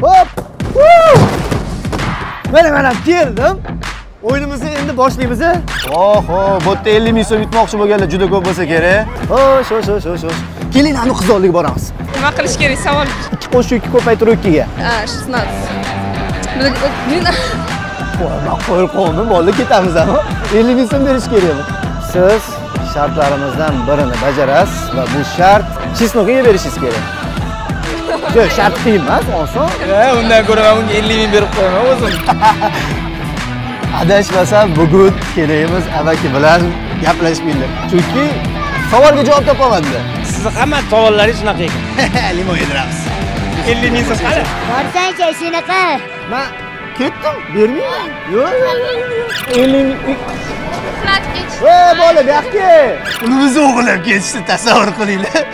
hop! Woo! mana mana keldim o'yinimizni endi boshlaymiz oho bu yerda ellik ming so'm yutmoqchi bo'lganlar juda ko'p bo'lsa kerak xo'sh xo'sh xo'sh xo'sh xo'sh keling anavi qizg'onlikka boramiz Nima qilish kerak savol? ikki qo'shib ikki ko'paytirib ikkiga A, 16. Men man qo'yib qo'ydim bo'ldi ketamiz ama ellik ming so'm berish kerakmi siz shartlarimizdan birini bajarasiz va bu shart chesnokaga berishingiz kerak yo'q shart qiyin emas oson? Undan ko'ra man unga 50 ming berib qo'yaman o'zim. Adashmasam bugun kelayimiz amaki bilan gaplashmanglar. Chunki savolga javob topamanda sizni hamma savollaringiz shunaqa ekan. Limon yediramiz 50 ming so'm qani? Borsangchi shunaqa? Man ketdim bermayman. Yo'q ellik ming ey bola bu yoqqa uni o'zi o'g'irlab ketishni tasavvur qilinglar